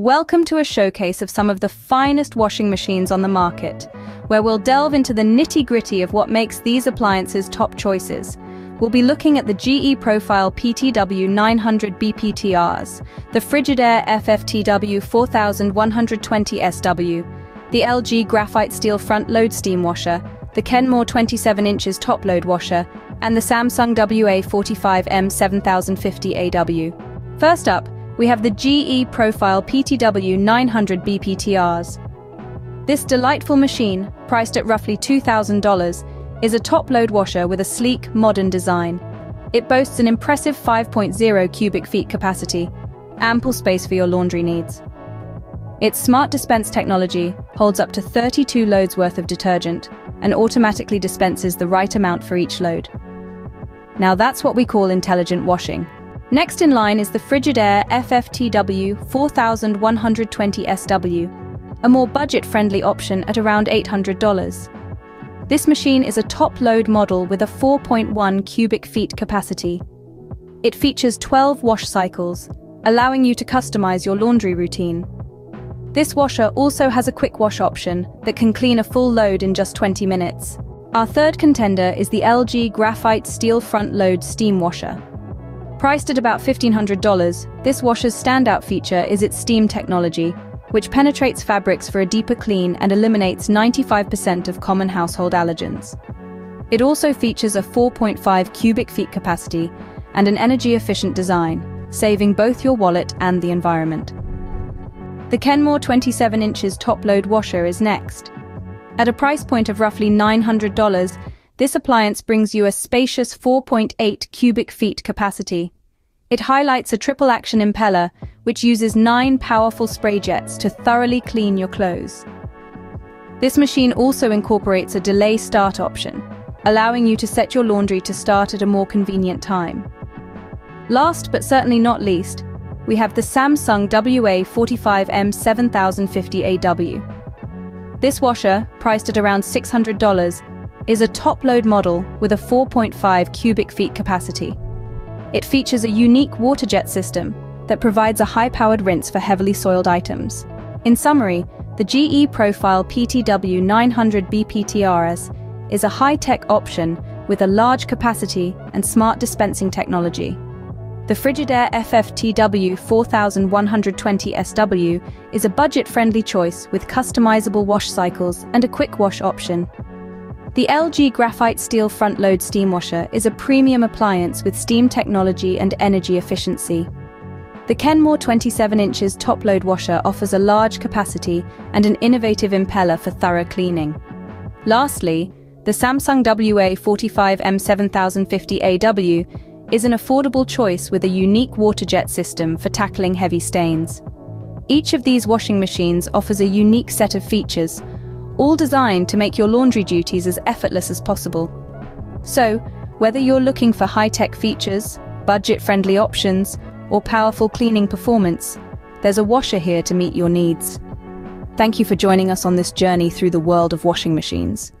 Welcome to a showcase of some of the finest washing machines on the market, where we'll delve into the nitty-gritty of what makes these appliances top choices. We'll be looking at the GE Profile PTW 900 BPTRS, the Frigidaire FFTW 4120 SW, the LG Graphite Steel Front Load Steam Washer, the Kenmore 27 inches top load washer, and the Samsung WA45M 7050 AW. First up, we have the GE Profile PTW 900 BPTRS. This delightful machine, priced at roughly $2,000, is a top-load washer with a sleek, modern design. It boasts an impressive 5.0 cubic feet capacity, ample space for your laundry needs. Its smart dispense technology holds up to 32 loads worth of detergent and automatically dispenses the right amount for each load. Now that's what we call intelligent washing. Next in line is the Frigidaire FFTW 4120 SW, a more budget-friendly option at around $800. This machine is a top-load model with a 4.1 cubic feet capacity. It features 12 wash cycles, allowing you to customize your laundry routine. This washer also has a quick wash option that can clean a full load in just 20 minutes. Our third contender is the LG Graphite Steel Front Load Steam Washer. Priced at about $1,500, this washer's standout feature is its steam technology, which penetrates fabrics for a deeper clean and eliminates 95% of common household allergens. It also features a 4.5 cubic feet capacity and an energy-efficient design, saving both your wallet and the environment. The Kenmore 27 inches top-load washer is next. At a price point of roughly $900, this appliance brings you a spacious 4.8 cubic feet capacity. It highlights a triple-action impeller, which uses nine powerful spray jets to thoroughly clean your clothes. This machine also incorporates a delay start option, allowing you to set your laundry to start at a more convenient time. Last but certainly not least, we have the Samsung WA45M 7050AW. This washer, priced at around $600, is a top-load model with a 4.5 cubic feet capacity. It features a unique water jet system that provides a high-powered rinse for heavily soiled items. In summary, the GE Profile PTW 900 BPTRS is a high-tech option with a large capacity and smart dispensing technology. The Frigidaire FFTW 4120 SW is a budget-friendly choice with customizable wash cycles and a quick wash option. The LG Graphite Steel Front Load Steam Washer is a premium appliance with steam technology and energy efficiency. The Kenmore 27 inches top load washer offers a large capacity and an innovative impeller for thorough cleaning. Lastly, the Samsung WA45M 7050 AW is an affordable choice with a unique water jet system for tackling heavy stains. Each of these washing machines offers a unique set of features, all designed to make your laundry duties as effortless as possible. So, whether you're looking for high-tech features, budget-friendly options, or powerful cleaning performance, there's a washer here to meet your needs. Thank you for joining us on this journey through the world of washing machines.